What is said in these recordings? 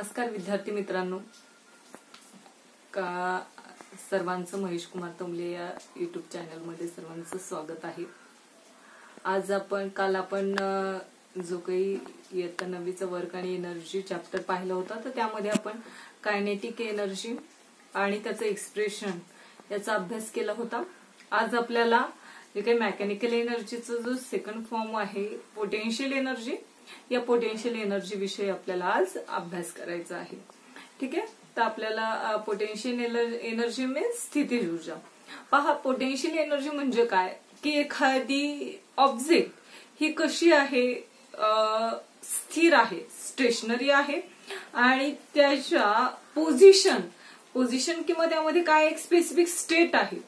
नमस्कार विद्यार्थी मित्रांनो. का सर्वांचं महेश कुमार तोमले या युट्यूब चॅनलमध्ये सर्वांचं स्वागत आहे. आज आपण काल आपण जो काही इयत्ता नववीचा वर्क आणि एनर्जी चॅप्टर पाहिला होता तर त्यामध्ये आपण कायनेटिक एनर्जी आणि त्याचं एक्सप्रेशन याचा अभ्यास केला होता. आज आपल्याला जे काही मेकॅनिकल एनर्जीचा जो सेकंड फॉर्म आहे पोटेन्शियल एनर्जी या पोटेन्शियल एनर्जी विषयी आपल्याला आज अभ्यास करायचा आहे. ठीक आहे? तर आपल्याला पोटेन्शियल एनर्जी मीन्स स्थितीज ऊर्जा. पहा पोटेन्शियल एनर्जी म्हणजे काय? की एखादी ऑब्जेक्ट ही कशी आहे? स्थिर आहे स्टेशनरी आहे. आणि त्याच्या पोझिशन पोझिशन किंवा त्यामध्ये काय एक स्पेसिफिक स्टेट आहे?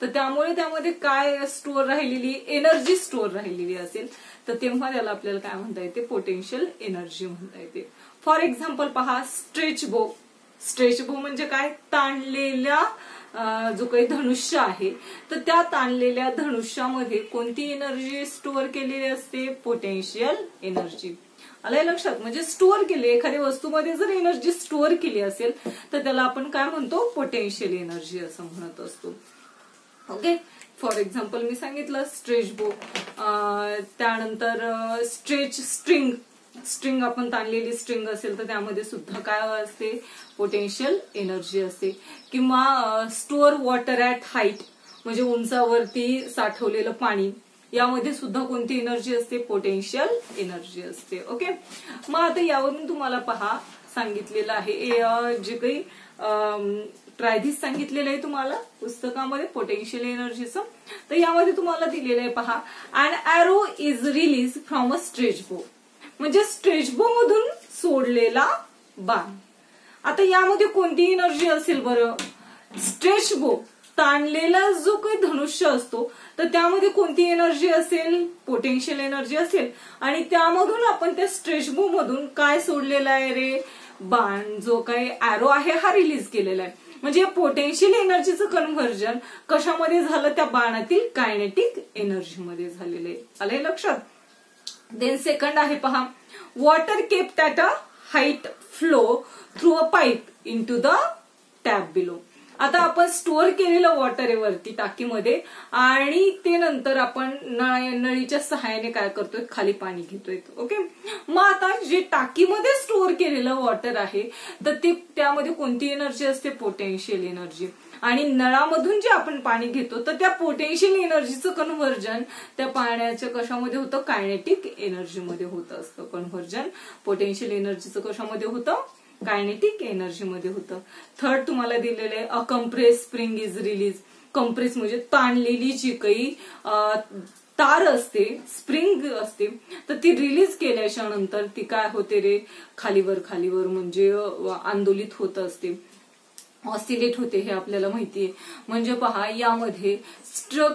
तर त्यामुळे त्यामध्ये काय स्टोअर राहिलेली? एनर्जी स्टोअर राहिलेली असेल. तर तेव्हा त्याला आपल्याला काय म्हणता येते? पोटेन्शियल एनर्जी म्हणता येते. फॉर एक्झाम्पल पहा स्ट्रेच बो स्ट्रेच बो म्हणजे काय? ताणलेल्या जो काही धनुष्य आहे तर त्या ताणलेल्या धनुष्यामध्ये कोणती एनर्जी स्टोअर केलेली असते? पोटेन्शियल एनर्जी आलंय लक्षात? म्हणजे स्टोअर केली एखाद्या वस्तूमध्ये जर एनर्जी स्टोअर केली असेल तर त्याला आपण काय म्हणतो? पोटेन्शियल एनर्जी असं म्हणत असतो. ओके फॉर एक्झाम्पल मी सांगितलं स्ट्रेच बो त्यानंतर स्ट्रेच स्ट्रिंग. स्ट्रिंग आपण ताणलेली स्ट्रिंग असेल तर त्यामध्ये सुद्धा काय असते? पोटेन्शियल एनर्जी असते. किंवा स्टोअर वॉटर ऍट हाईट म्हणजे उंचावरती साठवलेलं पाणी यामध्ये सुद्धा कोणती एनर्जी असते? पोटेन्शियल एनर्जी असते. ओके मग आता यावरून तुम्हाला पहा सांगितलेलं आहे. ए, जे काही ट्रायधीस सांगितलेलं आहे तुम्हाला पुस्तकामध्ये पोटेन्शियल एनर्जीचं तर यामध्ये तुम्हाला दिलेलं आहे पहा. And arrow is release from a stretch bow म्हणजे स्ट्रेच बो मधून सोडलेला बाण. आता यामध्ये कोणती एनर्जी असेल बरं? स्ट्रेचबो ताणलेला जो काही धनुष्य असतो तर त्यामध्ये कोणती एनर्जी असेल? पोटेन्शियल एनर्जी असेल. आणि त्यामधून आपण त्या स्ट्रेचबो मधून काय सोडलेला आहे रे? बाण. जो काही अॅरो आहे हा रिलीज केलेला आहे. म्हणजे पोटेन्शियल एनर्जीचं कन्व्हर्जन कशामध्ये झालं? त्या बाणातील कायनेटिक एनर्जीमध्ये झालेलं आहे. आलंय लक्षात? देन सेकंड आहे पहा. Water kept that a height flow through a pipe into the tap below आता आपण स्टोअर केलेलं वॉटर आहे वरती टाकीमध्ये. आणि ते नंतर आपण नळीच्या सहाय्याने काय करतोय? खाली पाणी घेतोय. ओके मग आता जे टाकीमध्ये स्टोअर केलेलं वॉटर आहे तर ते त्यामध्ये कोणती एनर्जी असते? पोटेन्शियल एनर्जी आणि नळामधून जे आपण पाणी घेतो तर त्या पोटेन्शियल एनर्जीचं कन्व्हर्जन त्या पाण्याच्या कशामध्ये होतं? कायनेटिक एनर्जीमध्ये होत असतं कन्व्हर्जन पोटेन्शियल एनर्जीचं कशामध्ये होतं? कायनेटिक एनर्जीमध्ये होतं. थर्ड तुम्हाला दिलेलं आहे a compress spring is release compress म्हणजे ताणलेली जी काही तार असते स्प्रिंग असते तर ती रिलीज केल्याच्यानंतर ती काय होते रे? खालीवर खालीवर म्हणजे आंदोलित होत असते. ऑसिलेट होते हे आपल्याला माहितीये. म्हणजे पहा यामध्ये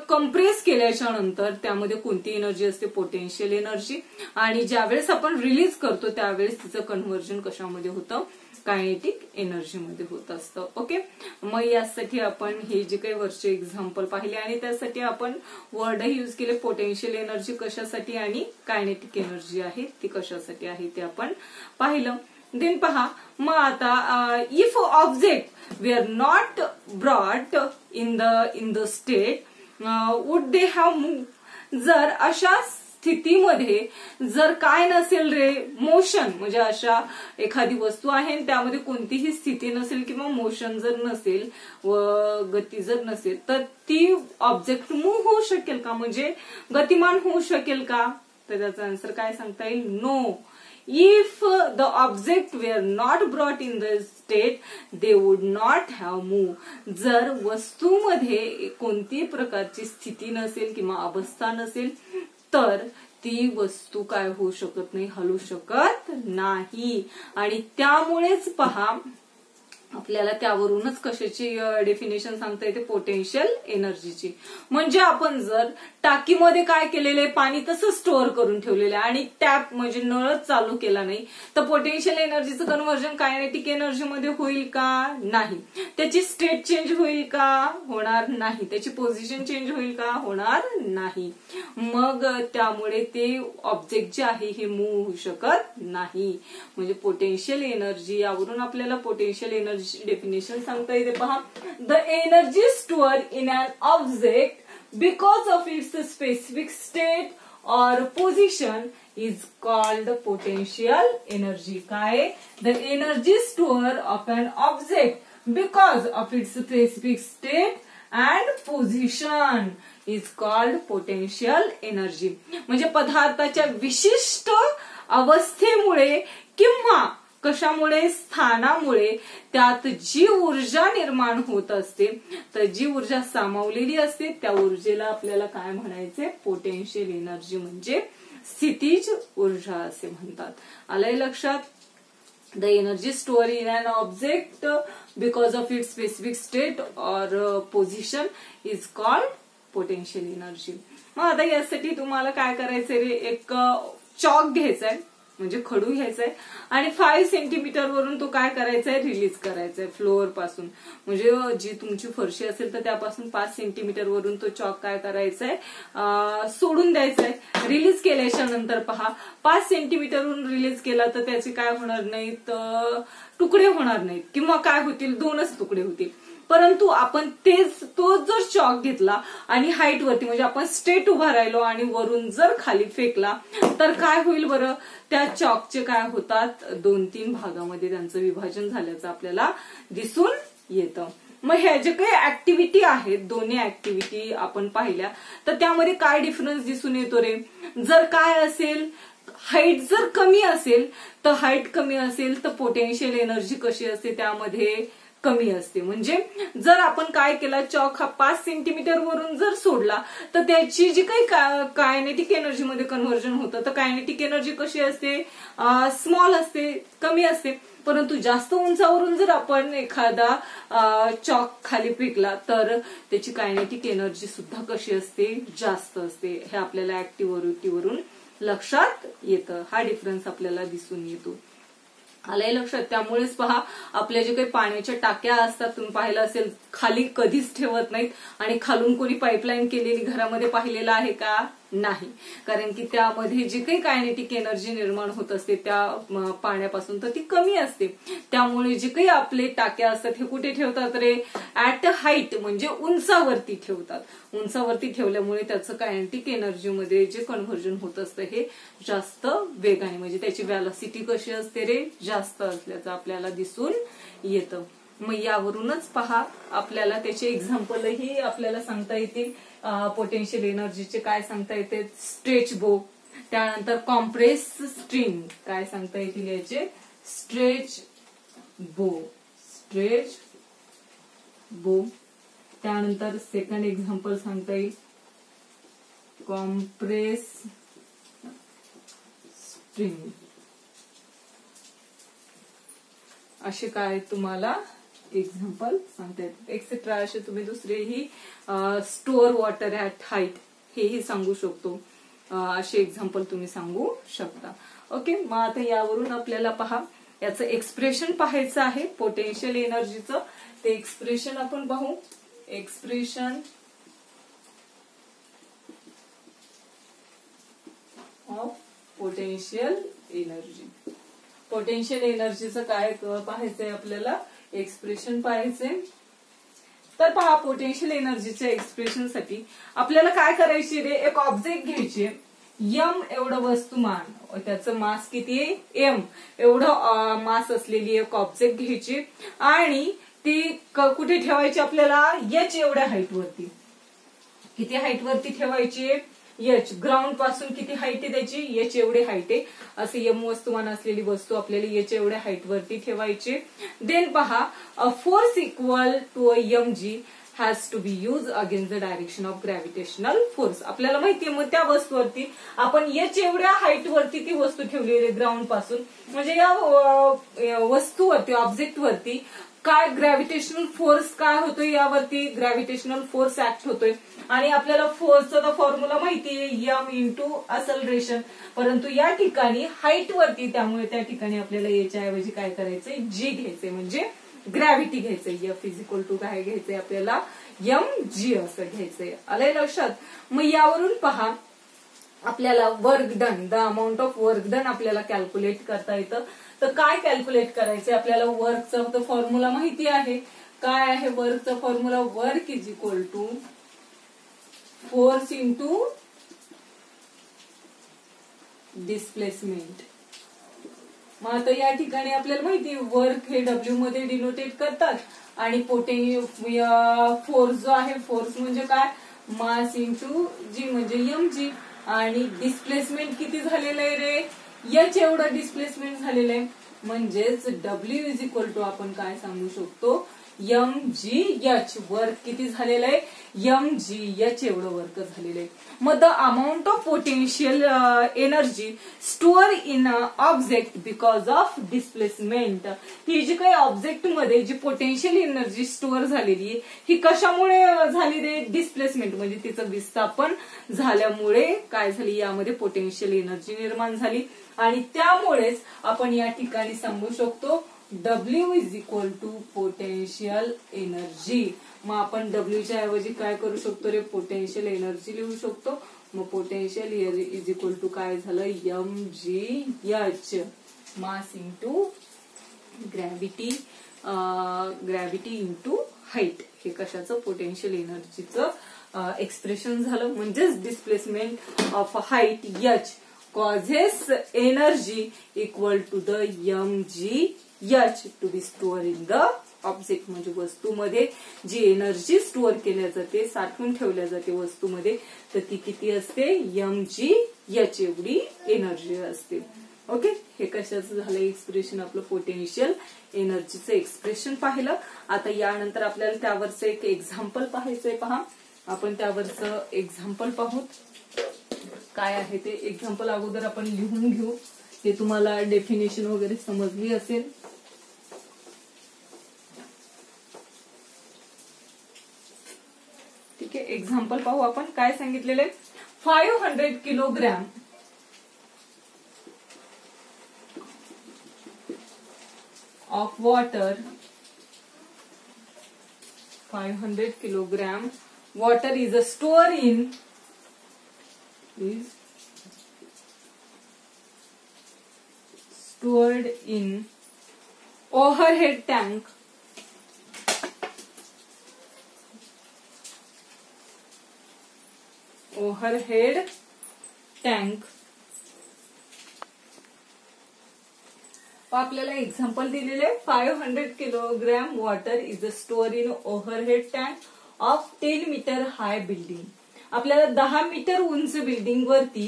कंप्रेस केल्याच्यानंतर त्यामध्ये कोणती एनर्जी असते? पोटेन्शियल एनर्जी आणि ज्यावेळेस आपण रिलीज करतो त्यावेळेस तिचं कन्व्हर्जन कशामध्ये होतं? कायनेटिक एनर्जीमध्ये होत असतं. ओके मग यासाठी आपण हे जे काही वरचे एक्झाम्पल पाहिले आणि त्यासाठी आपण वर्डही युज केले पोटेन्शियल एनर्जी कशासाठी आणि कायनेटिक एनर्जी आहे ती कशासाठी आहे ते आपण पाहिलं. देन पहा. मग आता if object we are not brought in the in the state would they have move जर अशा स्थितीमध्ये जर काय नसेल रे मोशन म्हणजे अशा एखादी वस्तू आहे आणि त्यामध्ये कोणतीही स्थिती नसेल किंवा मोशन जर नसेल व गती जर नसेल तर ती ऑब्जेक्ट मूव्ह होऊ शकेल का? म्हणजे गतिमान होऊ शकेल का? तर त्याचा आन्सर काय सांगता येईल? No if the object were not brought in the state they would not have move जर वस्तूमध्ये कोणतीही प्रकारची स्थिती नसेल किंवा अवस्था नसेल तर ती वस्तू काय होऊ शकत नाही? हलू शकत नाही. आणि त्यामुळेच पहा आपल्याला त्यावरूनच कशाची डेफिनेशन सांगता येते? पोटेन्शियल एनर्जीची म्हणजे आपण जर टाकीमध्ये काय केलेले पाणी तसं स्टोअर करून ठेवलेलं आहे आणि टॅप म्हणजे नळच चालू केला नाही तर पोटेन्शियल एनर्जीचं कन्व्हर्जन कायनेटिक एनर्जीमध्ये होईल का? नाही. त्याची स्टेट चेंज होईल का? होणार नाही. त्याची पोझिशन चेंज होईल का? होणार नाही. मग त्यामुळे ते ऑब्जेक्ट जे आहे हे मूव्ह होऊ शकत नाही. म्हणजे पोटेन्शियल एनर्जी यावरून आपल्याला पोटेन्शियल एनर्जी डेफिनेशन सांगता येते पहा. The energy store in an object because of its specific state or position is called potential energy काय? The energy store of an object because of its specific state and position is called potential energy म्हणजे पदार्थाच्या विशिष्ट अवस्थेमुळे किंवा कशामुळे? स्थानामुळे. त्यात जी ऊर्जा निर्माण होत असते तर जी ऊर्जा सामावलेली असते त्या ऊर्जेला आपल्याला काय म्हणायचे? पोटेन्शियल एनर्जी म्हणजे स्थितीज ऊर्जा असे म्हणतात. आलंय लक्षात? The energy store in an object because of it specific state or position is called potential energy मग आता यासाठी तुम्हाला काय करायचंय रे? एक uh, चॉक घ्यायचा आहे म्हणजे खडू घ्यायचंय. आणि फाईव्ह सेंटीमीटर वरून तो काय करायचा आहे रिलीज करायचा आहे फ्लोअरपासून. म्हणजे जी तुमची फरशी असेल तर त्यापासून पाच सेंटीमीटर वरून तो चॉक काय करायचा आहे सोडून द्यायचा आहे रिलीज केल्याच्यानंतर पहा. पाच सेंटीमीटरवरून रिलीज केला तर त्याचे काय होणार नाहीत? तुकडे होणार नाहीत. किंवा काय होतील? दोनच तुकडे होतील. परंतु आपण तेच तो जर चॉक घेतला आणि हाईट वरती म्हणजे आपण स्ट्रेट उभा राहिलो आणि वरून जर खाली फेकला तर काय होईल बरं? त्या चॉकचे काय होतात? दोन तीन भागामध्ये त्यांचं विभाजन झाल्याचं आपल्याला दिसून येतं. मग ह्या जे काही ऍक्टिव्हिटी आहेत दोन्ही ऍक्टिव्हिटी आपण पाहिल्या तर त्यामध्ये काय डिफरन्स दिसून येतो रे? जर काय असेल हाईट जर कमी असेल तर हाईट कमी असेल तर पोटेन्शियल एनर्जी कशी असते त्यामध्ये? कमी असते. म्हणजे जर आपण काय केला चॉक हा पाच सेंटीमीटर वरून जर सोडला तर त्याची जी काही कायनेटिक एनर्जीमध्ये कन्व्हर्जन होतं तर कायनेटिक एनर्जी कशी असते? स्मॉल असते कमी असते. परंतु जास्त उंचावरून जर आपण एखादा चॉक खाली फेकला तर त्याची कायनेटिक एनर्जी सुद्धा कशी असते? जास्त असते. हे आपल्याला ऍक्टिव्हिटीवरून लक्षात येतं. हा डिफरन्स आपल्याला दिसून येतो. आलंय लक्षात त्यामुळेच पहा आपल्या जे काही पाण्याच्या टाक्या असतात तुम्ही पाहिलं असेल खाली कधीच ठेवत नाहीत. आणि खालून कोणी पाईपलाईन केलेली घरामध्ये पाहिलेलं आहे का? नाही. कारण की त्यामध्ये जी काही कायनेटिक एनर्जी निर्माण होत असते त्या पाण्यापासून तर ती कमी असते. त्यामुळे जे काही आपले टाक्या असतात हे कुठे ठेवतात रे? ऍट अ हाईट म्हणजे उंचावरती ठेवतात. उंचावरती ठेवल्यामुळे त्याचं कायनेटिक एनर्जीमध्ये जे कन्व्हर्जन होत असतं हे जास्त वेगाने म्हणजे त्याची व्हॅलॉसिटी कशी असते रे? जास्त असल्याचं आपल्याला दिसून येतं. मग यावरूनच पहा आपल्याला त्याचे एक्झाम्पलही आपल्याला सांगता येतील. पोटेन्शियल एनर्जीचे काय सांगता येते? स्ट्रेच बो त्यानंतर कॉम्प्रेस स्ट्रिंग काय सांगता येतील याचे? स्ट्रेच बो स्ट्रेच बो त्यानंतर सेकंड एक्झाम्पल सांगता येईल. कॉम्प्रेस स्ट्रिंग असे काय तुम्हाला एक्झाम्पल सांगता. येतात एक्सेट्रा असे तुम्ही दुसरेही स्टोअर वॉटर ऍट हाईट हेही सांगू शकतो. असे एक्झाम्पल तुम्ही सांगू शकता. ओके मग आता यावरून आपल्याला पहा. याचं एक्सप्रेशन पाहायचं आहे. पोटेन्शियल एनर्जीचं ते एक्सप्रेशन आपण पाहू expression of potential energy potential एनर्जीचं काय पाहायचंय आपल्याला? एक्सप्रेशन पाहायचे. तर पहा पोटेन्शियल एनर्जीच्या एक्सप्रेशनसाठी आपल्याला काय करायची रे? एक ऑब्जेक्ट घ्यायचे. यम एवढं वस्तुमान. त्याचं मास किती आहे? एम एवढं मास असलेली एक ऑब्जेक्ट घ्यायची. आणि ती कुठे ठेवायची आपल्याला? एच एवढ्या हाईट वरती. किती हाईट वरती ठेवायची? एच ग्राउंडपासून किती हाईट आहे त्याची? एच एवढे हाईट आहे. असे यम वस्तुमान असलेली वस्तू आपल्याला एच एवढ्या हाईट वरती ठेवायची. देन पहा a force equal to a M G has to be use against the direction of gravitational force आपल्याला माहितीये मग त्या वस्तूवरती आपण एच एवढ्या हाईट वरती ती वस्तू ठेवलेली ग्राउंडपासून. म्हणजे या वस्तूवरती ऑब्जेक्ट वरती काय ग्रॅव्हिटेशनल फोर्स काय होतोय यावरती? ग्रॅव्हिटेशनल फोर्स ऍक्ट होतोय. आणि आपल्याला फोर्सचा तर फॉर्म्युला माहिती आहे यम इंटू असलरेशन परंतु या ठिकाणी हाईट वरती त्यामुळे त्या ठिकाणी आपल्याला याच्या ऐवजी काय करायचंय? जी घ्यायचंय. म्हणजे ग्रॅव्हिटी घ्यायचंय. यफ इज इक्वल टू काय घ्यायचंय? आपल्याला यम जी असं घ्यायचंय. आलंय लक्षात? मग यावरून पहा. आपल्याला work done the amount of work done आपल्याला कॅल्क्युलेट करता येतं. तर काय कॅल्क्युलेट करायचे? आपल्याला वर्कचा फॉर्म्युला माहिती आहे. काय आहे वर्कचा formula work is equal to force into displacement मग आता या ठिकाणी आपल्याला माहिती वर्क हे डब्ल्यू मध्ये डिनोटेट करतात. आणि पोटे फोर्स जो आहे फोर्स म्हणजे काय? मास इंटू जी म्हणजे एम जी आणि डिस्प्लेसमेंट किती झालेलं आहे रे? एच एवढं डिस्प्लेसमेंट झालेलं आहे. म्हणजेच डब्ल्यू इज इक्वल टू आपण काय सांगू शकतो? एम जी एच वर्क किती झालेलं आहे? एम जी एच एवढं वर्क झालेलं आहे. मग the amount of potential energy store in object because of displacement ही जी काही ऑब्जेक्टमध्ये जी पोटेन्शियल एनर्जी स्टोअर झालेली आहे ही कशामुळे uh, झाली रे? डिस्प्लेसमेंट म्हणजे तिचं विस्थापन झाल्यामुळे काय झाली? यामध्ये पोटेन्शियल एनर्जी निर्माण झाली. आणि त्यामुळेच आपण या ठिकाणी सांगू शकतो W is equal to potential energy मग आपण डब्ल्यूच्या ऐवजी काय करू शकतो रे? पोटेन्शियल एनर्जी लिहू शकतो. मग पोटेन्शियल इज इक्वल टू काय झालं? M G H mass into gravity gravity into height हे कशाचं? पोटेन्शियल एनर्जीचं एक्सप्रेशन झालं. म्हणजेच displacement of height H causes energy equal to the M G H to be store in the object म्हणजे वस्तूमध्ये जी energy store केल्या जाते साठवून ठेवल्या जाते वस्तूमध्ये तर ती किती असते? यम जी एच एवढी एनर्जी असते. ओके हे कशाचं झालं एक्सप्रेशन आपलं पोटेन्शियल एनर्जीचं एक्सप्रेशन पाहिलं. आता यानंतर आपल्याला त्यावरचं एक एक्झाम्पल पाहायचंय पहा. आपण त्यावरचं एक्झाम्पल पाहू काय आहे ते? एक्झाम्पल अगोदर आपण लिहून घेऊ. ते तुम्हाला डेफिनेशन वगैरे समजली असेल ठीक आहे एक्झाम्पल पाहू आपण. काय सांगितलेले five hundred kilogram of water five hundred kilogram water is a store in is stored in overhead tank overhead tank आपल्याला एक्झाम्पल दिलेले five hundred kilogram water is a store in overhead tank of ten metre high building आपल्याला दहा metre उंच building वरती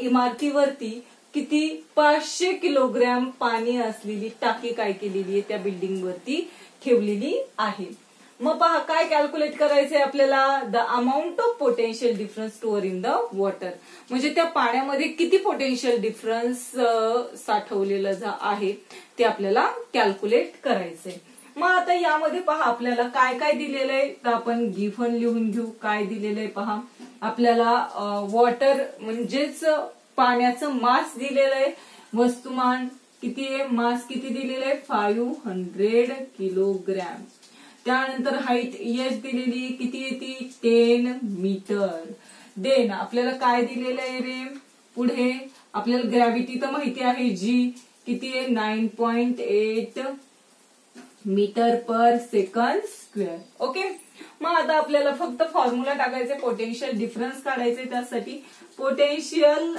इमारतीवरती किती पाचशे kilogram पाणी असलेली टाकी काय केलेली आहे त्या बिल्डिंग वरती ठेवलेली आहे. मग पहा काय कॅल्क्युलेट करायचंय आपल्याला? The amount of potential difference store in the water म्हणजे त्या पाण्यामध्ये किती पोटेन्शियल डिफरन्स साठवलेलं आहे ते आपल्याला कॅल्क्युलेट करायचंय. मग आता यामध्ये पहा आपल्याला काय काय दिलेलं आहे? तर आपण गिफन लिहून घेऊ. काय दिलेलं आहे पहा? आपल्याला वॉटर म्हणजेच पाण्याचं मास दिलेलं आहे. वस्तुमान किती आहे? मास किती दिलेलं आहे? फाईव्ह हंड्रेड किलोग्रॅम त्यानंतर हाईट एच दिलेली किती येते? टेन मीटर देन आपल्याला काय दिलेलं आहे रे? पुढे आपल्याला ग्रॅव्हिटी तर माहिती आहे जी किती आहे? Nine point eight metre per second square okay मग आता आपल्याला फक्त फॉर्म्युला टाकायचे पोटेन्शियल डिफरन्स काढायचे त्यासाठी. पोटेन्शियल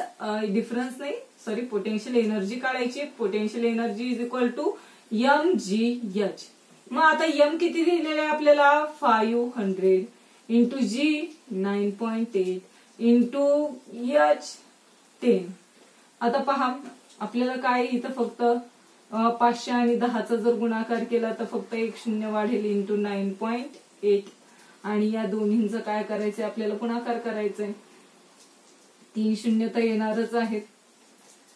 डिफरन्स नाही. सॉरी पोटेन्शियल एनर्जी काढायची. Potential energy is equal to M G H मग आता एम किती दिलेलं आहे आपल्याला? Five hundred into G nine point eight into H ten आता पहा आपल्याला काय इथं फक्त पाचशे आणि दहाचा जर गुणाकार केला तर फक्त एक शून्य वाढेल इंटू नाईन पॉईंट एट आणि या दोन्हींचं काय करायचंय? आपल्याला गुणाकार करायचंय. तीन शून्य तर येणारच आहेत.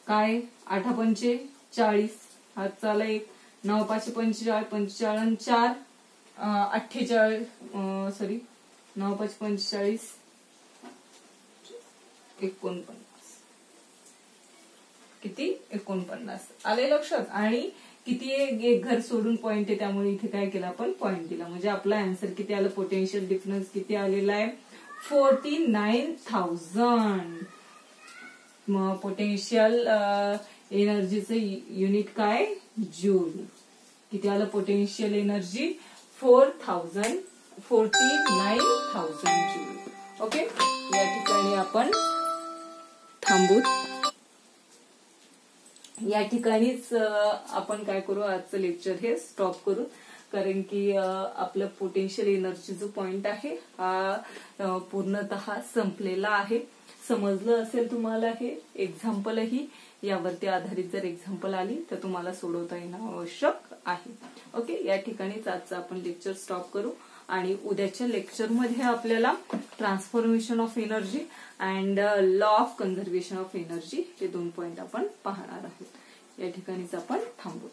काय? आठा पंचे चाळीस. हात चाला एक. नऊ पाचशे पंचेचाळीस पंचेचाळीस चार अठ्ठेचाळीस सॉरी नऊ पाचशे पंचेचाळीस एकोणपन्नास. किती? एकोणपन्नास. आले लक्षात? आणि किती एक घर सोडून पॉइंट आहे त्यामुळे इथे काय केलं आपण? पॉइंट दिला. म्हणजे आपला अँसर किती आलं? पोटेन्शियल डिफरन्स किती आलेला आहे? फोर्टी नाईन थाउजंड मग पोटेन्शियल एनर्जीचं युनिट काय? जूल किती आलं potential energy four thousand forty nine thousand joule okay या ठिकाणी आपण थांबू. या ठिकाणीच आपण काय करू? आजचं लेक्चर हे स्टॉप करू. कारण की आपलं पोटेन्शियल एनर्जी जो पॉइंट आहे हा पूर्णतः संपलेला आहे. समजलं असेल तुम्हाला हे एक्झाम्पलही यावरती आधारित जर एक्झाम्पल आली तर तुम्हाला सोडवता येणं आवश्यक आहे. ओके या ठिकाणीच आजचं आपण लेक्चर स्टॉप करू. आणि उद्याच्या लेक्चरमध्ये आपल्याला transformation of energy and law of conservation of energy हे दोन पॉईंट आपण पाहणार आहोत. या ठिकाणीच आपण थांबू.